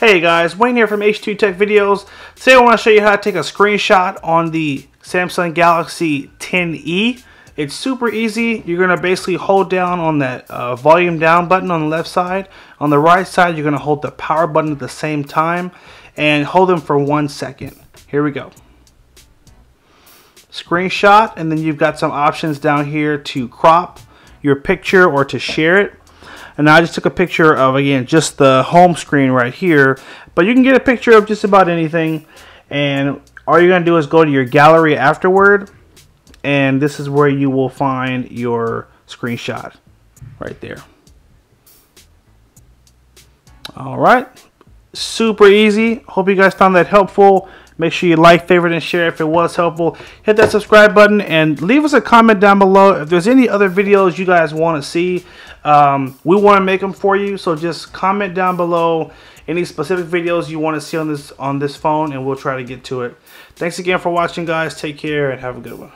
Hey guys, Wayne here from H2 Tech Videos. Today I want to show you how to take a screenshot on the Samsung Galaxy 10e. It's super easy. You're going to basically hold down on that uh, volume down button on the left side. On the right side, you're going to hold the power button at the same time and hold them for one second. Here we go. Screenshot, and then you've got some options down here to crop your picture or to share it. And I just took a picture of, again, just the home screen right here. But you can get a picture of just about anything. And all you're to do is go to your gallery afterward. And this is where you will find your screenshot right there. All right. Super easy. Hope you guys found that helpful. Make sure you like, favorite, and share if it was helpful. Hit that subscribe button and leave us a comment down below if there's any other videos you guys want to see. Um, we want to make them for you, so just comment down below any specific videos you want to see on this on this phone, and we'll try to get to it. Thanks again for watching, guys. Take care and have a good one.